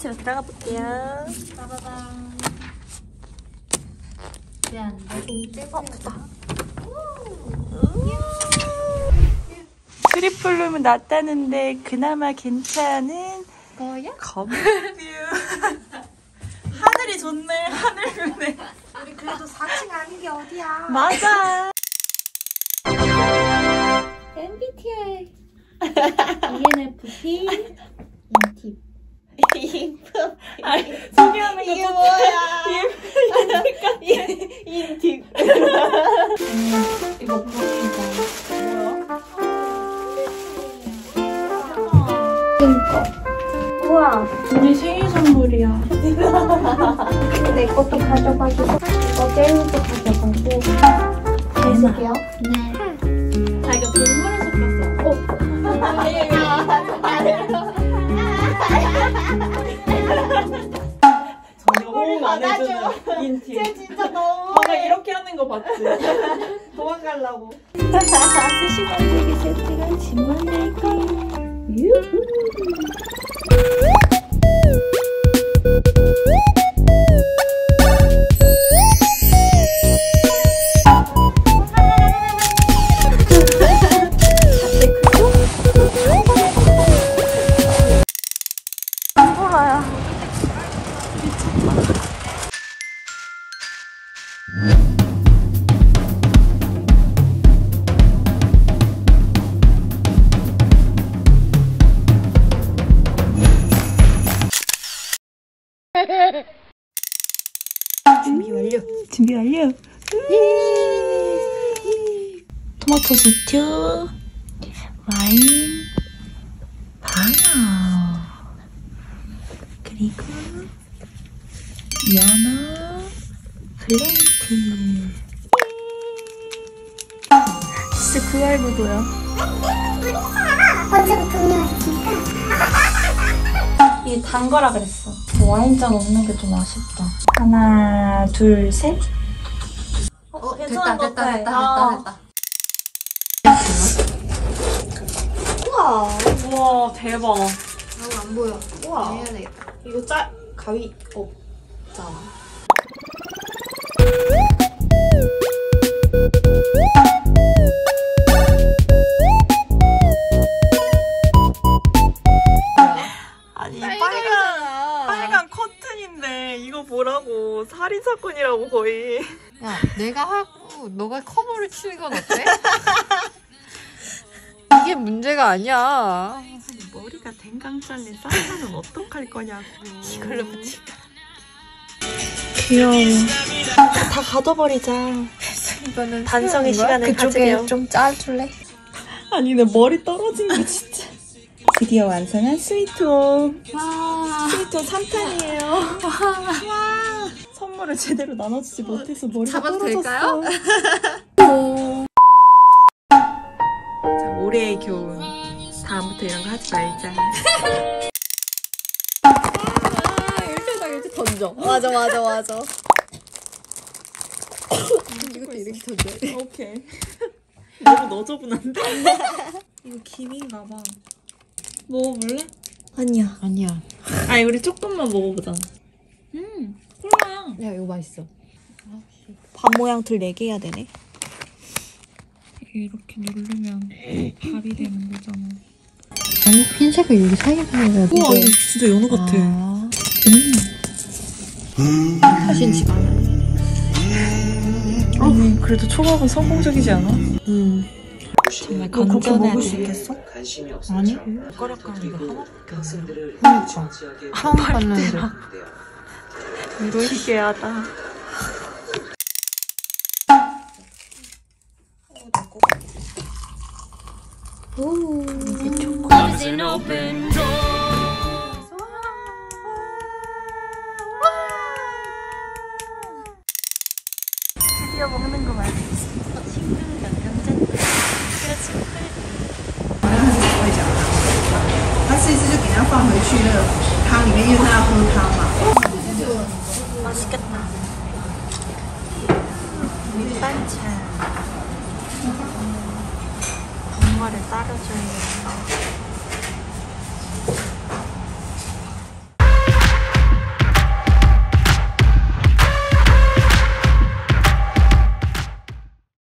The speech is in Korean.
오벤츠로 들어가 볼게요. 빠바밤. 미안, 나좀 뜨겁다. 트리플룸은 낫다는데 그나마 괜찮은 거야? 검뷰. 하늘이 좋네, 하늘이네. 우리 그래도 4층 아닌 게 어디야? 맞아. MBTI ENFP 인팁 아니, 소개하는 거 이게 뭐야? 인팁. 이거 보니까 우와 우리 생일 선물이야. 내 것도 가져가고 이거 제이도 가져가고 계속이요? 네 안 해주는 인팁. 진짜 너무 아까 이렇게 하는 거 봤지? 도망가려고 스시 만들기 세트가 짐 만들기. 유후. 준비 완료. 준비 완료. 토마토 스튜, 와인, 방어, 그리고 연어, 플레이트. 진짜 그 알고도요. 언제부터 운영하셨습니까? 이게 단 거라 그랬어. 와인잔 없는 게 좀 아쉽다. 하나, 둘, 셋. 어, 됐다 됐다 됐다 됐다 아. 됐다 우와 우와, 대박. 나는 안 보여 우와 해야 되겠다 이거 짤, 가위 없잖아. 아 거의. 야 내가 하고 너가 커버를 치는 건 어때? 이게 문제가 아니야 머리가 댕강 잘린 쌍사는 어떡할 거냐고. 이걸로 붙일까? 귀여워. 다 가둬버리자. 이거는 반성의? 시간을 가지게요. 좀 짜줄래? 아니, 내 머리 떨어진 거 진짜. 드디어 완성한 스위트홈. 와 스위트홈 3탄이에요. 와. 선물을 제대로 나눠주지 못해서 머리가 잡아도 떨어졌어. 될까요? 자, 올해의 교훈. 다음부터 이런 거 하지 말자. 아, 이렇게 하다가 이렇게 던져 맞아 맞아 맞아 이것도 이렇게 던져야 돼 오케이. 너무 너저분한데? 이거 김인가 봐. 먹어볼래? 아니야. 아니야 아니, 우리 조금만 먹어보자. 음. 야 이거 맛있어 밥 모양 둘 4개 해야 되네. 이렇게 누르면 밥이 되는 거잖아. 아니 핀셋을 여기 사이에 사이에 우와, 이거 진짜 연어 같아. 아. 사실 지가 아니, 그래도 초밥은 성공적이지 않아? 음. 정말 그렇게 먹을 수 있겠어? 관심이 아니 없어서 젓가락가락 이거 하나? 학생들을 그러니까. 무시하다. 오, 이게 초코. 드디어 먹는 거만. 싱글다 감자. 그렇지. 할수 있으면 그냥 放回去那个汤里面，因为它要喝汤嘛。